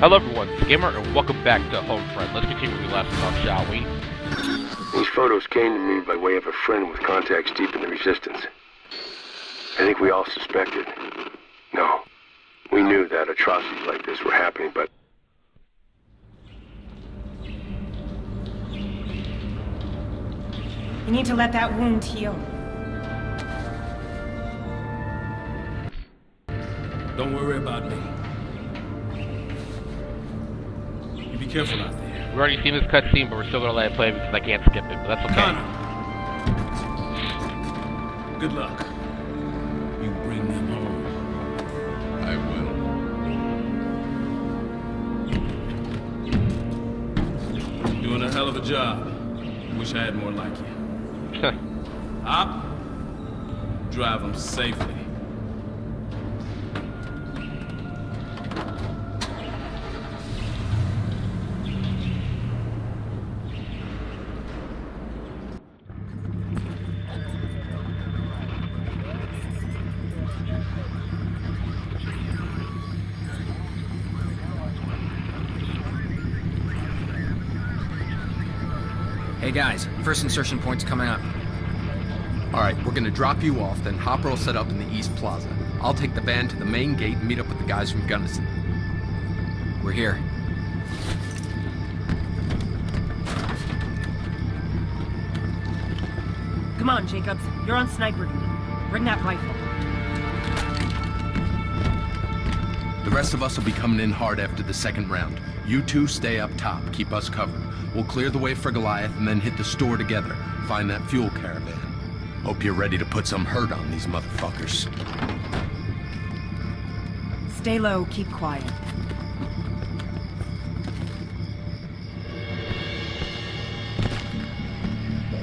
Hello everyone, it's Gamer, and welcome back to Homefront. Let's continue where we left off, shall we? These photos came to me by way of a friend with contacts deep in the Resistance. I think we all suspected. No. We knew that atrocities like this were happening, but You need to let that wound heal. Don't worry about me. Careful out there. We've already seen this cutscene, but we're still gonna let it play because I can't skip it, but that's okay. Connor. Good luck. You bring them home. I will. Doing a hell of a job. Wish I had more like you. Up. Drive them safely. Hey guys, first insertion point's coming up. Alright, we're gonna drop you off, then Hopper will set up in the East Plaza. I'll take the van to the main gate and meet up with the guys from Gunnison. We're here. Come on, Jacobs. You're on sniper duty. Bring that rifle. The rest of us will be coming in hard after the second round. You two stay up top, keep us covered. We'll clear the way for Goliath and then hit the store together. Find that fuel caravan. Hope you're ready to put some hurt on these motherfuckers. Stay low, keep quiet.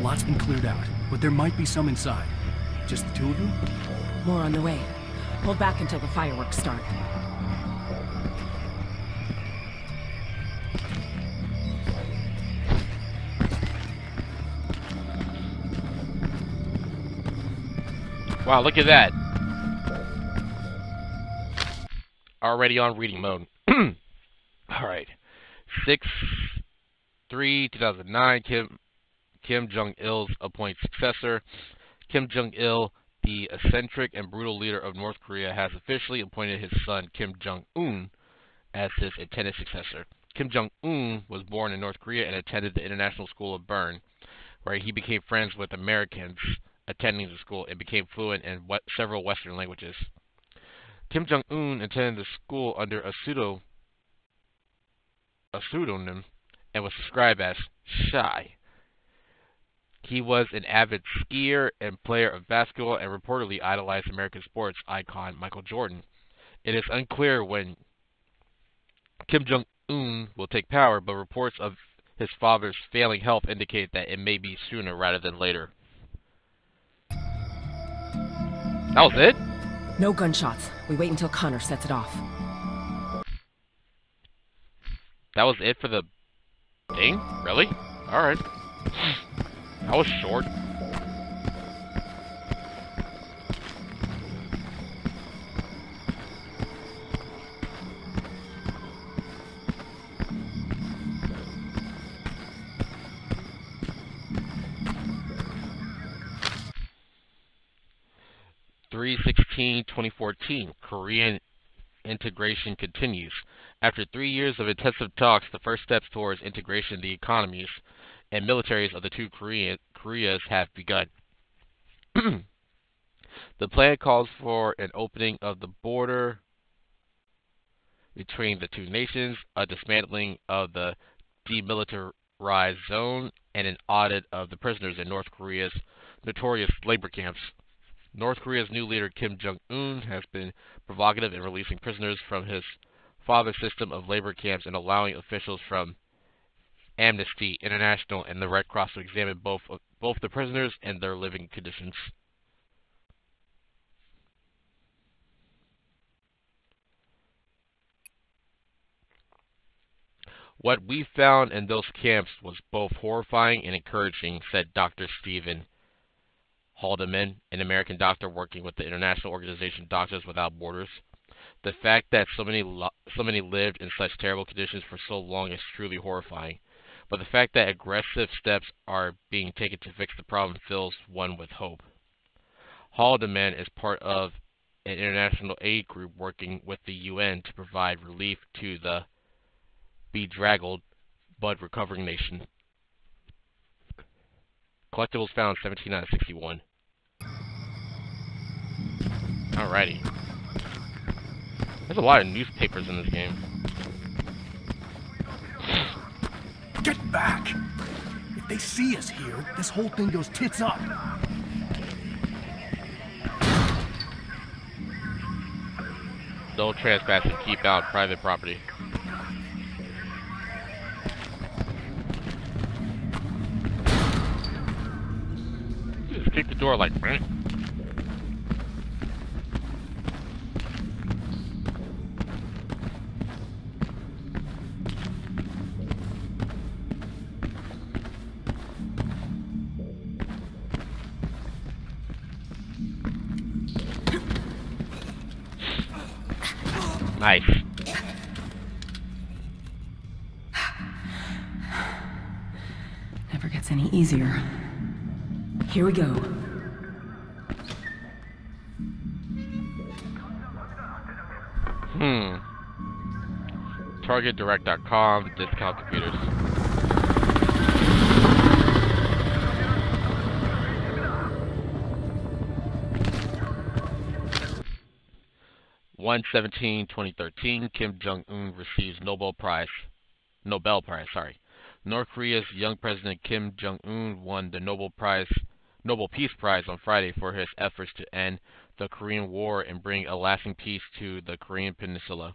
Lot's been cleared out, but there might be some inside. Just the two of you? More on the way. Hold back until the fireworks start. Wow, look at that. Already on reading mode. Alright. 6 3 2009 Kim Kim Jong Il's appointed successor. Kim Jong Il, the eccentric and brutal leader of North Korea, has officially appointed his son Kim Jong Un as his intended successor. Kim Jong Un was born in North Korea and attended the International School of Bern, where he became friends with Americans attending the school and became fluent in what, several Western languages. Kim Jong Un attended the school under a pseudo a pseudonym and was described as shy. He was an avid skier and player of basketball and reportedly idolized American sports icon Michael Jordan. It is unclear when Kim Jong Un will take power, but reports of his father's failing health indicate that it may be sooner rather than later. That was it? No gunshots. We wait until Connor sets it off. That was it for the thing? Really? Alright. That was short. Three sixteen twenty fourteen Korean integration continues. After three years of intensive talks, the first steps towards integration of the economies and militaries of the two Korea, Koreas have begun. the plan calls for an opening of the border between the two nations, a dismantling of the demilitarized zone, and an audit of the prisoners in North Korea's notorious labor camps. North Korea's new leader Kim Jong Un has been provocative in releasing prisoners from his father's system of labor camps and allowing officials from Amnesty International and the Red Cross to examine both both the prisoners and their living conditions. What we found in those camps was both horrifying and encouraging, said Dr. Stephen Haldeman, an American doctor working with the international organization Doctors Without Borders. The fact that so many so many lived in such terrible conditions for so long is truly horrifying. But the fact that aggressive steps are being taken to fix the problem fills one with hope. Haldeman is part of an international aid group working with the UN to provide relief to the bedraggled but recovering nation. Collectibles found 17 out of 61. Alrighty. There's a lot of newspapers in this game. Get back! If they see us here, this whole thing goes tits up. Don't trespass and keep out private property. Like, hmm. TargetDirect.com, discount computers. One seventeen twenty thirteen, Kim Jong Un receives Nobel Prize. Nobel Prize, sorry. North Korea's young president Kim Jong Un won the Nobel Prize, Nobel Peace Prize on Friday for his efforts to end the Korean War and bring a lasting peace to the Korean Peninsula.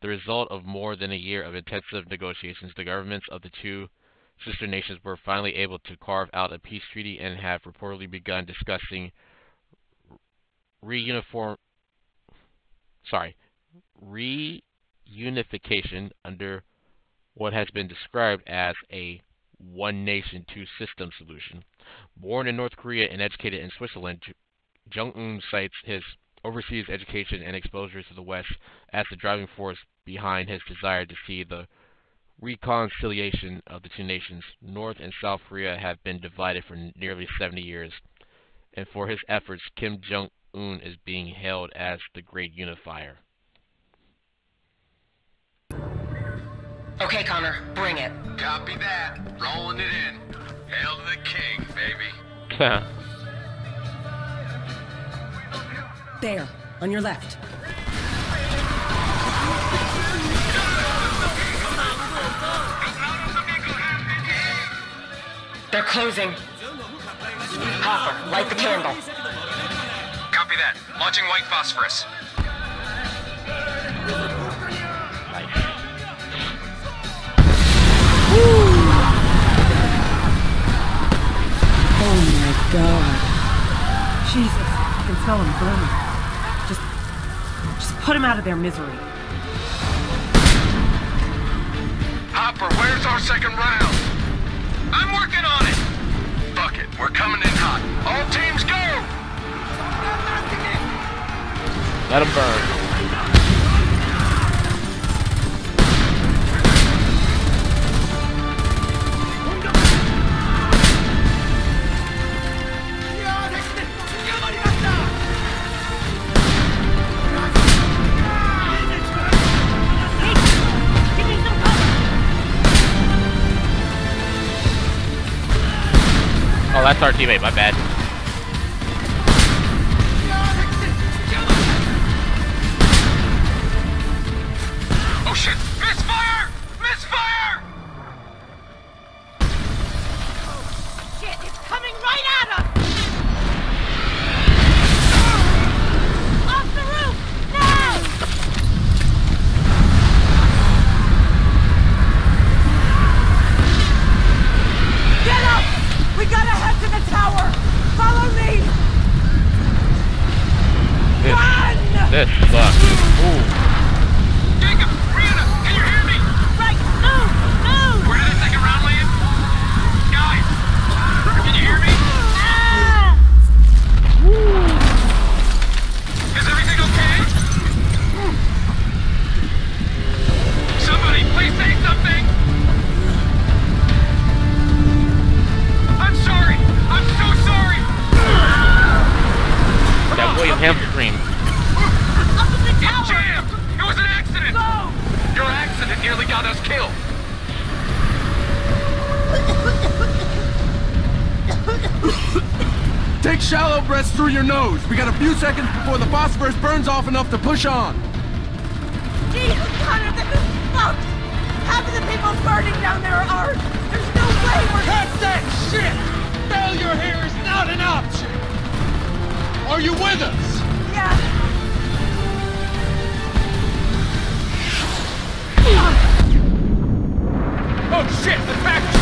The result of more than a year of intensive negotiations, the governments of the two sister nations were finally able to carve out a peace treaty and have reportedly begun discussing reuniform sorry, reunification under what has been described as a one nation, two system solution. Born in North Korea and educated in Switzerland, Jong-un cites his overseas education and exposure to the West as the driving force behind his desire to see the reconciliation of the two nations. North and South Korea have been divided for nearly 70 years, and for his efforts, Kim Jong Un is being hailed as the great unifier. Okay, Connor, bring it. Copy that. Rolling it in. Hail to the king, baby. There, on your left. They're closing. Hopper, light the candle. Copy that. Launching white phosphorus. Oh my god. Jesus, I can smell them burning. Just, just put them out of their misery. Hopper, where's our second round? I'm working on it. Fuck it. We're coming in hot. All teams go. Let him burn. That's our teammate, my bad. few seconds before the phosphorus burns off enough to push on. Jesus, Connor, this is fucked! Half of the people burning down there are! There's no way we're- Cut that shit! Failure here is not an option! Are you with us? Yeah. Oh shit, the fact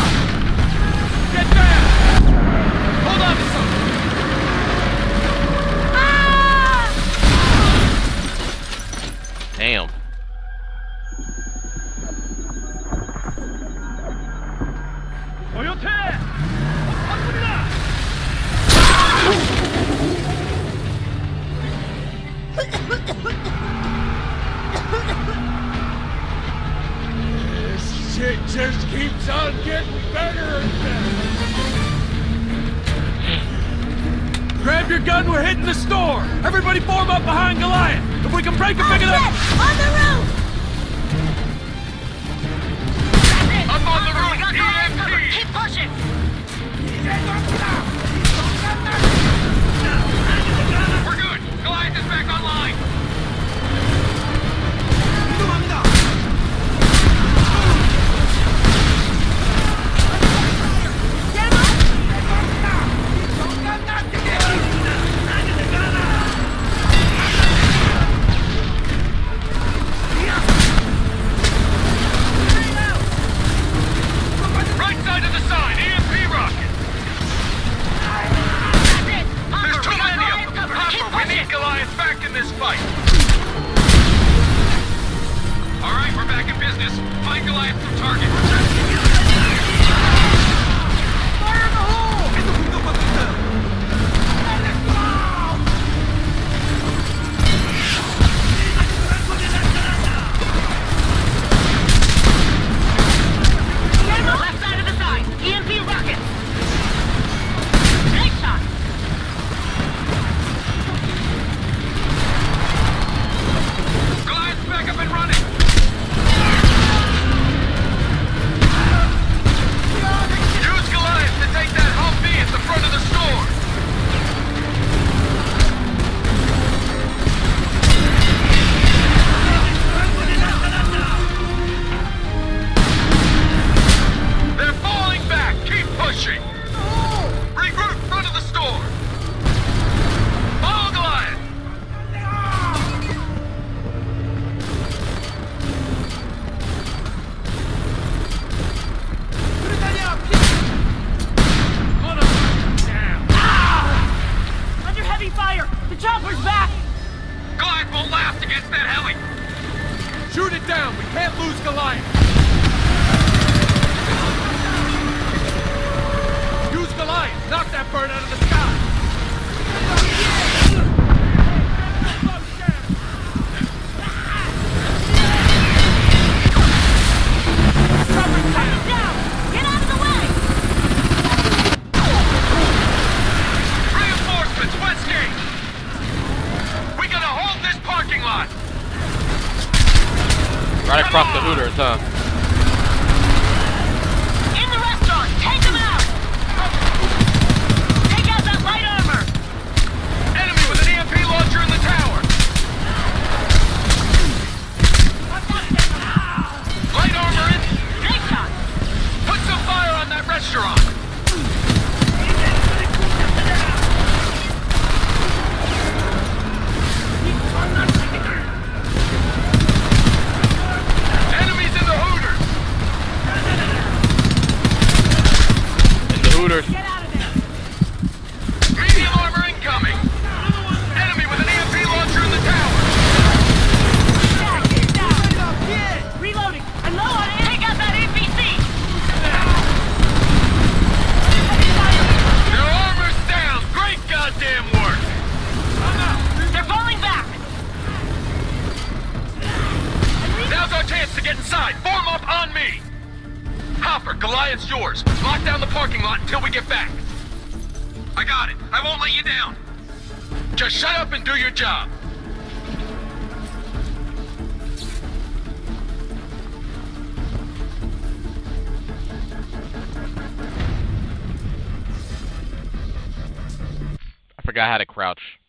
forgot how to crouch.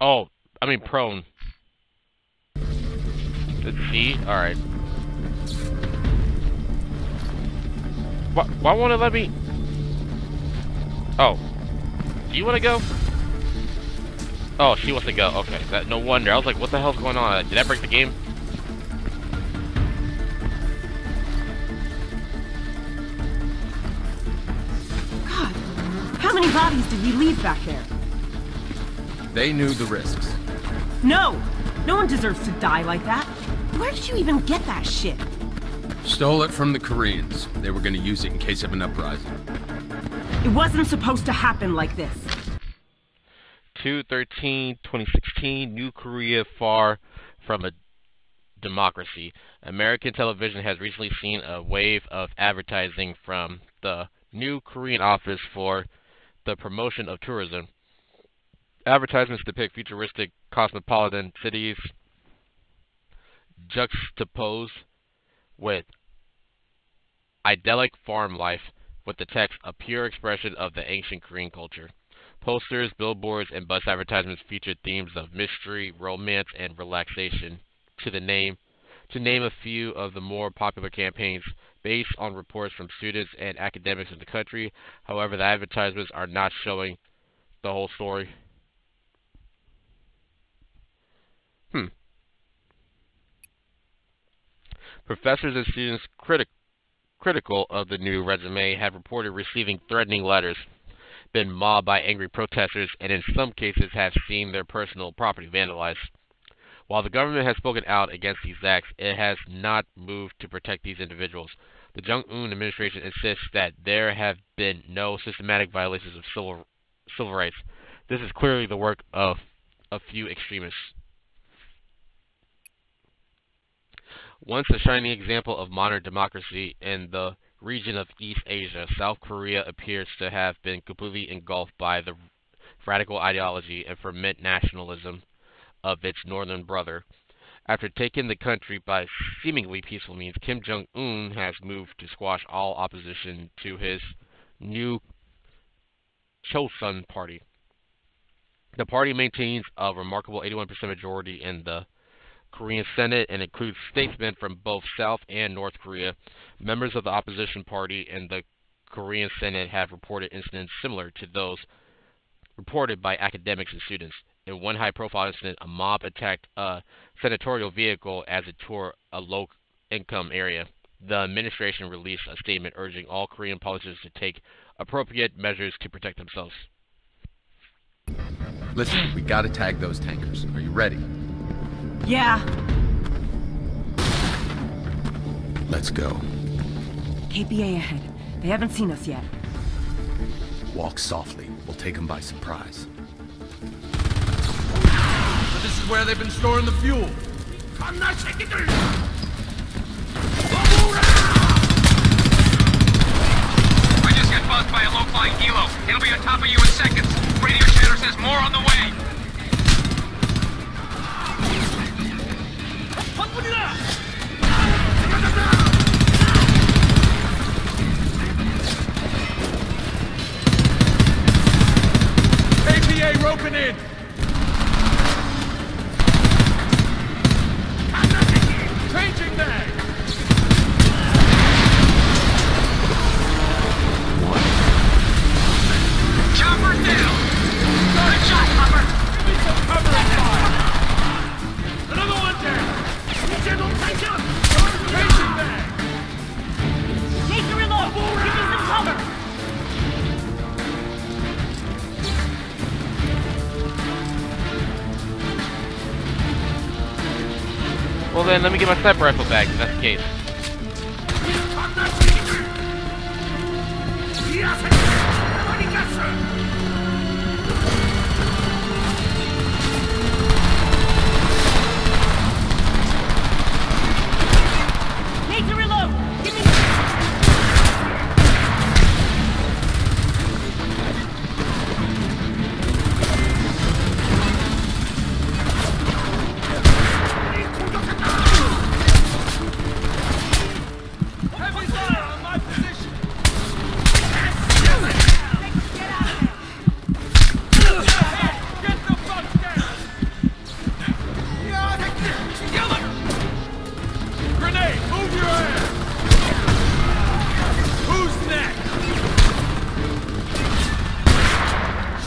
Oh, I mean prone. See. Alright. Why, why won't it let me... Oh. Do you want to go? Oh, she wants to go. Okay. That, no wonder. I was like, what the hell's going on? Did I break the game? How many bodies did we leave back there? They knew the risks. No! No one deserves to die like that. Where did you even get that shit? Stole it from the Koreans. They were gonna use it in case of an uprising. It wasn't supposed to happen like this. 213 2016 New Korea far from a democracy. American television has recently seen a wave of advertising from the new Korean Office for the Promotion of Tourism. Advertisements depict futuristic cosmopolitan cities juxtaposed with idyllic farm life with the text a pure expression of the ancient Korean culture. Posters, billboards, and bus advertisements feature themes of mystery, romance, and relaxation. To the name, to name a few of the more popular campaigns based on reports from students and academics in the country. However, the advertisements are not showing the whole story. Hmm. Professors and students critic critical of the new resume have reported receiving threatening letters, been mobbed by angry protesters, and in some cases have seen their personal property vandalized. While the government has spoken out against these acts, it has not moved to protect these individuals. The Jong-un administration insists that there have been no systematic violations of civil, civil rights. This is clearly the work of a few extremists. Once a shining example of modern democracy in the region of East Asia, South Korea appears to have been completely engulfed by the radical ideology and ferment nationalism of its northern brother. After taking the country by seemingly peaceful means, Kim Jong Un has moved to squash all opposition to his new Chosun party. The party maintains a remarkable 81% majority in the Korean Senate and includes statesmen from both South and North Korea. Members of the opposition party in the Korean Senate have reported incidents similar to those reported by academics and students. In one high-profile incident, a mob attacked a senatorial vehicle as it toured a low-income area. The administration released a statement urging all Korean politicians to take appropriate measures to protect themselves. Listen, we gotta tag those tankers. Are you ready? Yeah. Let's go. KPA ahead. They haven't seen us yet. Walk softly. We'll take them by surprise. So this is where they've been storing the fuel. I just got buzzed by a low-flying helo. It'll be on top of you in seconds. Radio chatter says more on the way. Then, let me get my sniper rifle back, if that's the case.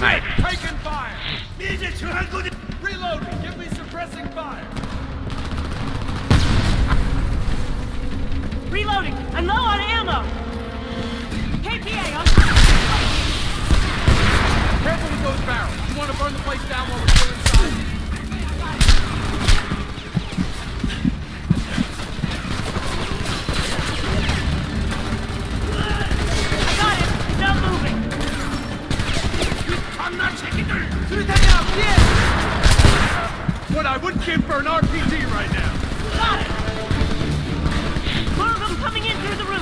night. Taking fire. Reloading. Give me suppressing fire. Reloading. I'm low on ammo. KPA on. Careful with those barrels. You want to burn the place down while we're still inside. It! What I wouldn't give for an RPG right now! Got it! More of them coming in through the roof!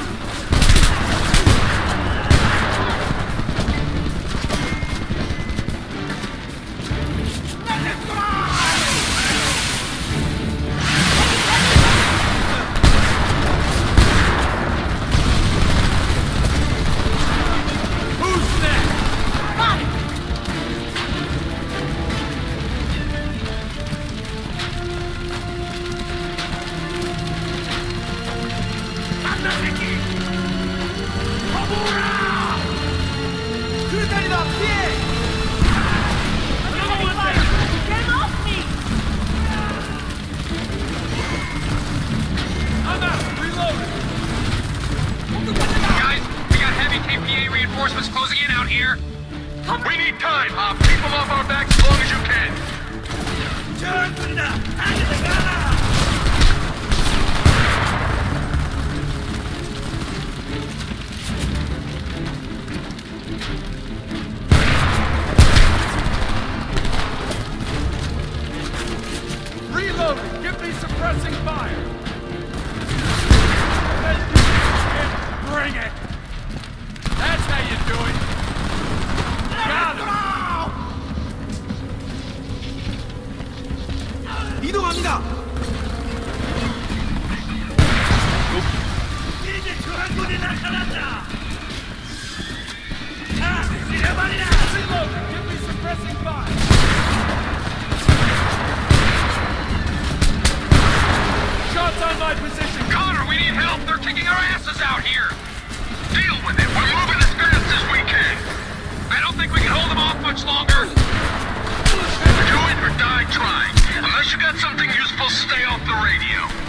Something useful, stay off the radio.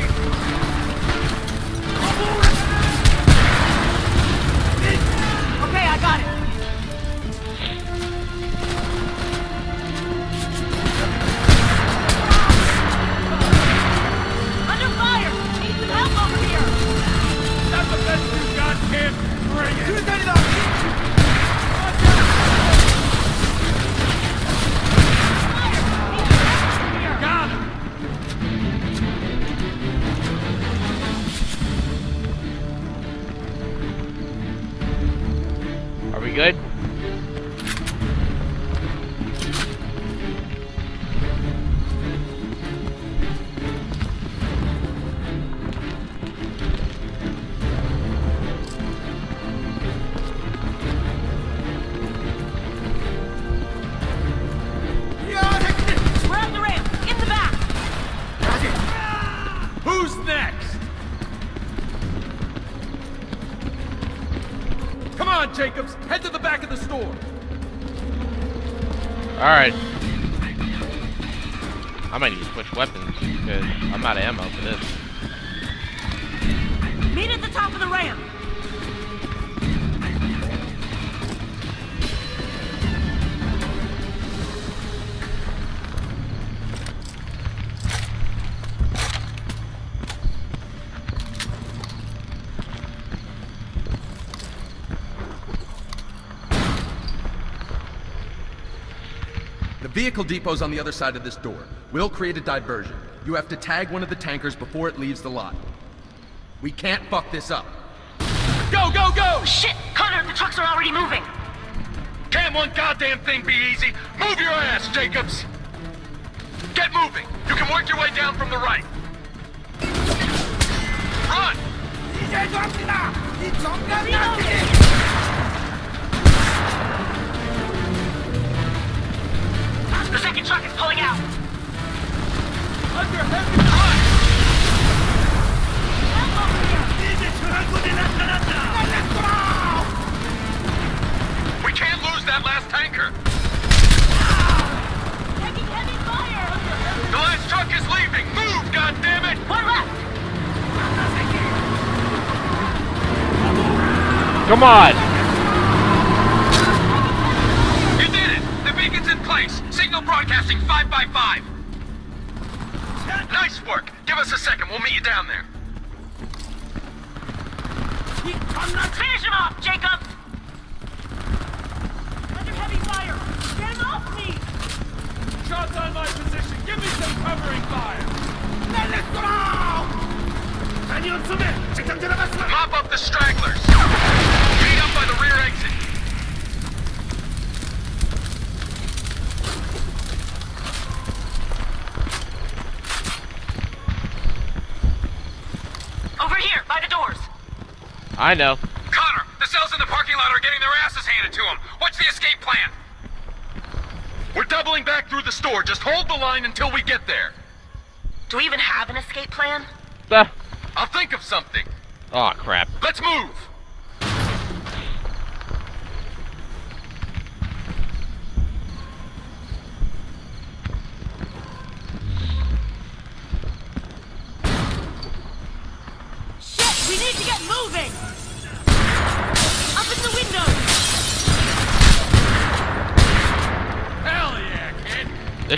Bring it! Got vehicle depot's on the other side of this door. We'll create a diversion. You have to tag one of the tankers before it leaves the lot. We can't fuck this up. Go, go, go! Shit! Connor, the trucks are already moving! Can't one goddamn thing be easy? Move your ass, Jacobs! Get moving! You can work your way down from the right. Run! Second truck is pulling out. Under heavy fire! We can't lose that last tanker. Taking heavy fire! The last truck is leaving. Move, goddammit! One left! Come on! You did it! The beacon's in place. Signal broadcasting 5 Nice work. Give us a second. We'll meet you down there. Finish him off, Jacob! Under heavy fire! Get him off me! Shots on my position! Give me some covering fire! Mop up the stragglers. Meet up by the rear exit. Over here, by the doors! I know. Connor, the cells in the parking lot are getting their asses handed to them. What's the escape plan? We're doubling back through the store. Just hold the line until we get there. Do we even have an escape plan? Uh, I'll think of something. oh crap. Let's move.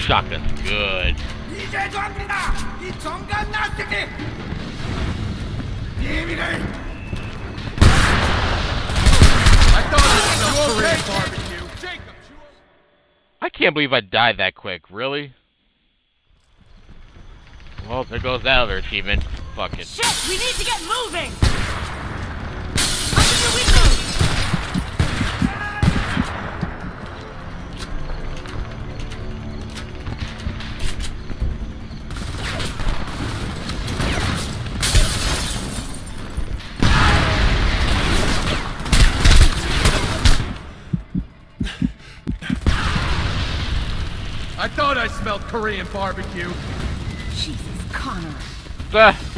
Jacob, you I can't believe I died that quick. Really? Well, there goes that other achievement. Fuck it. Shit! We need to get moving! I smelled Korean barbecue. Jesus, Connor. Ah.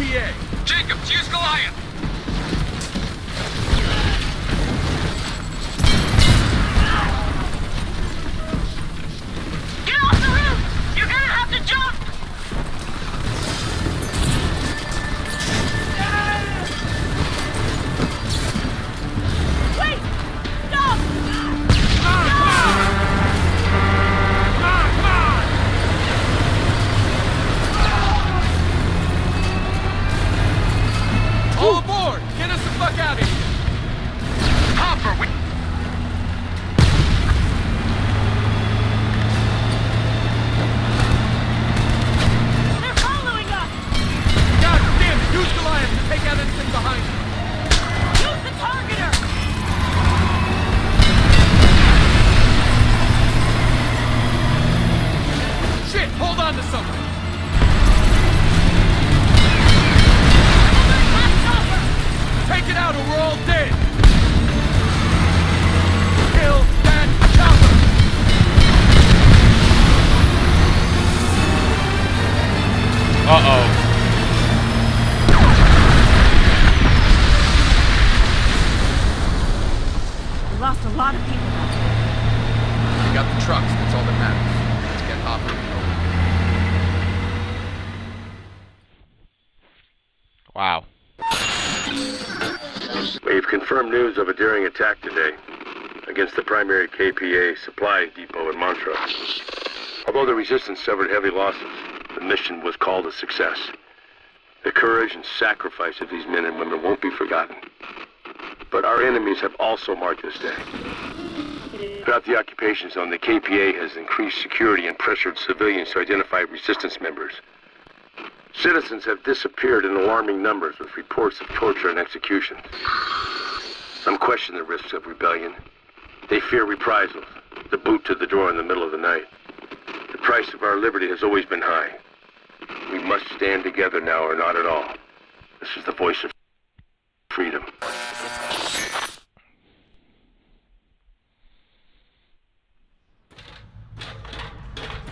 On. Jacobs, use Goliath. Suffered heavy losses, the mission was called a success. The courage and sacrifice of these men and women won't be forgotten. But our enemies have also marked this day. Throughout the occupation zone, the KPA has increased security and pressured civilians to identify resistance members. Citizens have disappeared in alarming numbers with reports of torture and executions. Some question the risks of rebellion. They fear reprisals, the boot to the door in the middle of the night. The price of our liberty has always been high. We must stand together now or not at all. This is the voice of freedom.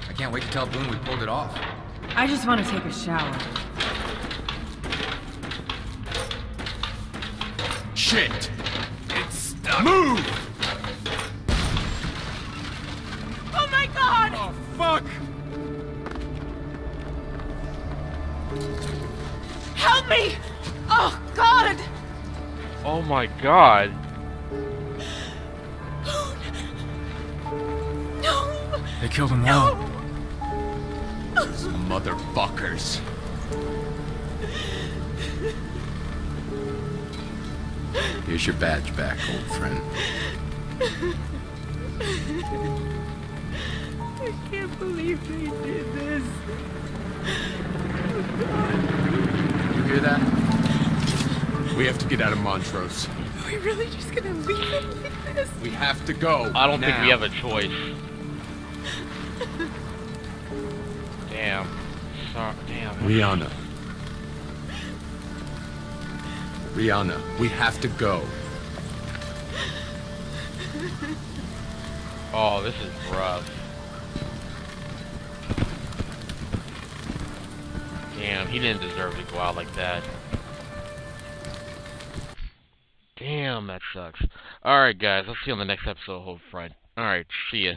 I can't wait to tell Boone we pulled it off. I just want to take a shower. Shit! It's stuck! Move! Oh my god! Oh, fuck! Help me! Oh god! Oh my god. No! They killed them all. Motherfuckers. Here's your badge back, old friend. I can't believe they did this. You hear that? We have to get out of Montrose. Are we really just gonna leave it like this? We have to go. I don't think we have a choice. Damn. Sorry. Damn. Rianna. Rianna, we have to go. Oh, this is rough. He didn't deserve to go out like that. Damn, that sucks. Alright, guys, I'll see you on the next episode of Hold. Alright, see ya.